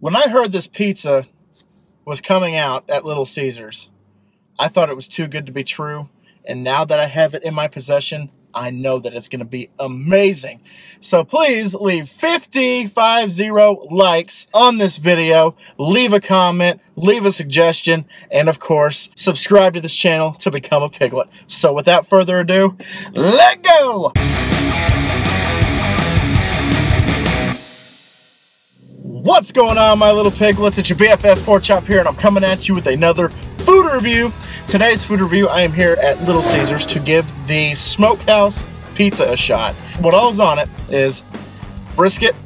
When I heard this pizza was coming out at Little Caesars, I thought it was too good to be true. And now that I have it in my possession, I know that it's going to be amazing. So please leave 50, 50 likes on this video. Leave a comment, leave a suggestion, and of course, subscribe to this channel to become a piglet. So without further ado, let go! What's going on, my little piglets? It's your BFF Pork Chop here, and I'm coming at you with another food review. Today's food review, I am here at Little Caesars to give the Smokehouse Pizza a shot. What all's on it is brisket,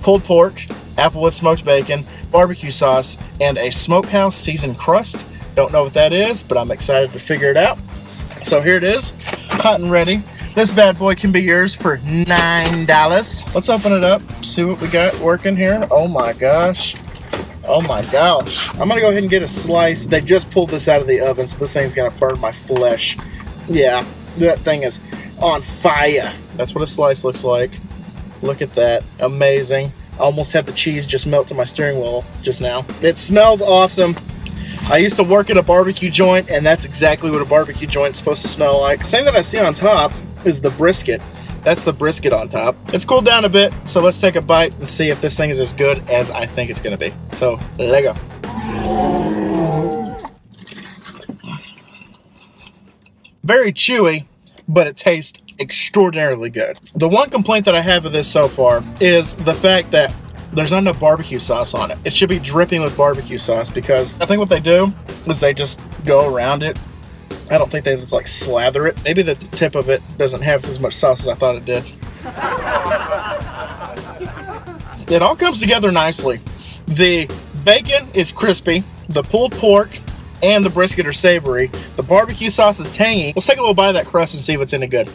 pulled pork, applewood smoked bacon, barbecue sauce, and a Smokehouse seasoned crust. Don't know what that is, but I'm excited to figure it out. So here it is, hot and ready. This bad boy can be yours for $9. Let's open it up, see what we got working here. Oh my gosh. Oh my gosh. I'm gonna go ahead and get a slice. They just pulled this out of the oven, so this thing's gonna burn my flesh. Yeah, that thing is on fire. That's what a slice looks like. Look at that, amazing. I Almost had the cheese just melt to my steering wheel just now. It smells awesome. I used to work at a barbecue joint, and that's exactly what a barbecue joint is supposed to smell like. The thing that I see on top is the brisket. That's the brisket on top. It's cooled down a bit, so let's take a bite and see if this thing is as good as I think it's gonna be. So, let go. Very chewy, but it tastes extraordinarily good. The one complaint that I have of this so far is the fact that there's not enough barbecue sauce on it. It should be dripping with barbecue sauce because I think what they do is they just go around it I don't think they just like slather it. Maybe the tip of it doesn't have as much sauce as I thought it did. it all comes together nicely. The bacon is crispy, the pulled pork and the brisket are savory. The barbecue sauce is tangy. Let's take a little bite of that crust and see if it's any good.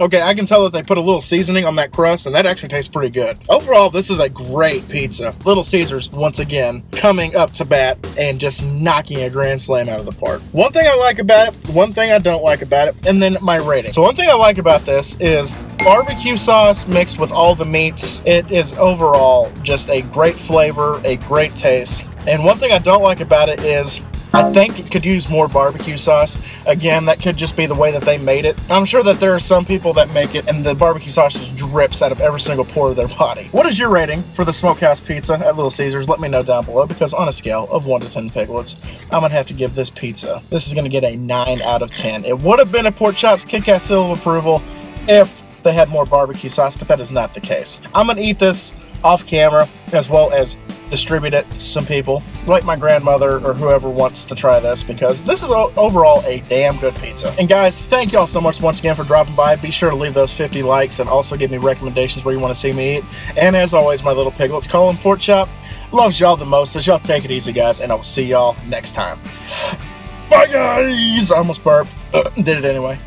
Okay, I can tell that they put a little seasoning on that crust, and that actually tastes pretty good. Overall, this is a great pizza. Little Caesars, once again, coming up to bat and just knocking a grand slam out of the park. One thing I like about it, one thing I don't like about it, and then my rating. So one thing I like about this is barbecue sauce mixed with all the meats. It is overall just a great flavor, a great taste. And one thing I don't like about it is I think it could use more barbecue sauce. Again, that could just be the way that they made it. I'm sure that there are some people that make it and the barbecue sauce just drips out of every single pore of their body. What is your rating for the Smokehouse Pizza at Little Caesars? Let me know down below because on a scale of 1 to 10 piglets, I'm going to have to give this pizza. This is going to get a 9 out of 10. It would have been a Pork Chops Kit Kat seal of approval if they had more barbecue sauce, but that is not the case. I'm going to eat this off camera as well as distribute it to some people, like my grandmother or whoever wants to try this, because this is overall a damn good pizza. And guys, thank y'all so much once again for dropping by. Be sure to leave those 50 likes and also give me recommendations where you want to see me eat. And as always, my little piglets, Kollin Pork Chop loves y'all the most. As y'all take it easy, guys, and I will see y'all next time. Bye, guys! I almost burped. Did it anyway.